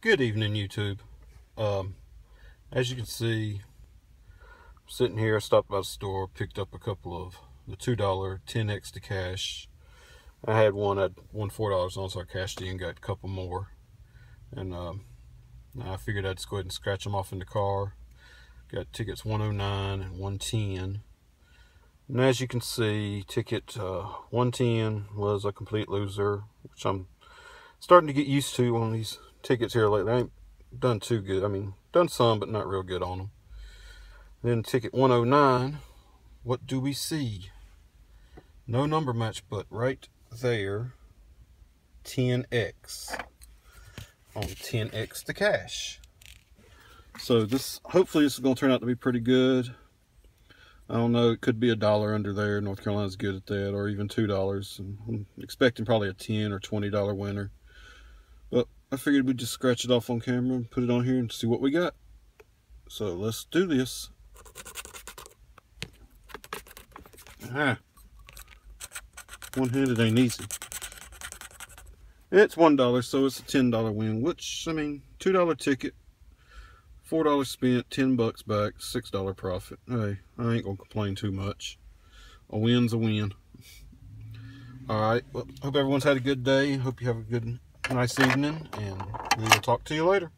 Good evening, YouTube. Um, as you can see, I'm sitting here, I stopped by the store, picked up a couple of the $2 10X to cash. I had one, at one $4 on, so I cashed in, got a couple more. And um, I figured I'd just go ahead and scratch them off in the car. Got tickets 109 and 110. And as you can see, ticket uh, 110 was a complete loser, which I'm starting to get used to on these tickets here lately. I ain't done too good. I mean, done some, but not real good on them. Then ticket 109, what do we see? No number match, but right there, 10x on 10x to cash. So this, hopefully this is going to turn out to be pretty good. I don't know, it could be a dollar under there. North Carolina's good at that, or even $2. And I'm expecting probably a 10 or $20 winner. But I figured we'd just scratch it off on camera and put it on here and see what we got. So let's do this. Ah. One-handed ain't easy. It's $1, so it's a $10 win, which, I mean, $2 ticket, $4 spent, 10 bucks back, $6 profit. Hey, I ain't gonna complain too much. A win's a win. All right, well, hope everyone's had a good day. Hope you have a good nice evening, and we will talk to you later.